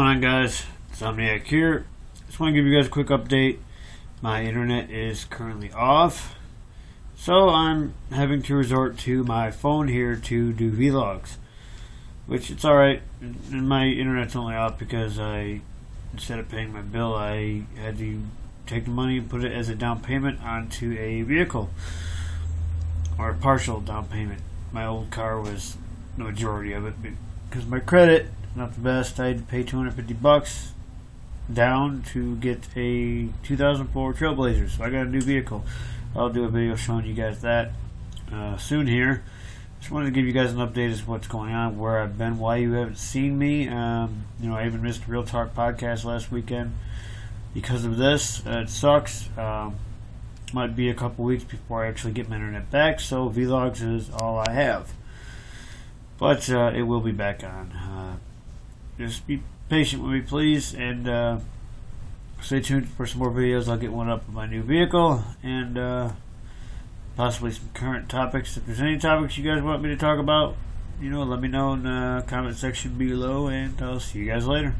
going on guys? Insomniac here. Just want to give you guys a quick update. My internet is currently off. So I'm having to resort to my phone here to do vlogs. Which it's alright. My internet's only off because I instead of paying my bill I had to take the money and put it as a down payment onto a vehicle. Or a partial down payment. My old car was the majority of it because my credit not the best. I had to pay 250 bucks down to get a 2004 Trailblazer. So I got a new vehicle. I'll do a video showing you guys that uh, soon here. Just wanted to give you guys an update as to what's going on, where I've been, why you haven't seen me. Um, you know, I even missed Real Talk podcast last weekend because of this. Uh, it sucks. Um, might be a couple weeks before I actually get my internet back, so vlogs is all I have. But uh, it will be back on. Just be patient with me, please, and uh, stay tuned for some more videos. I'll get one up of my new vehicle and uh, possibly some current topics. If there's any topics you guys want me to talk about, you know, let me know in the comment section below, and I'll see you guys later.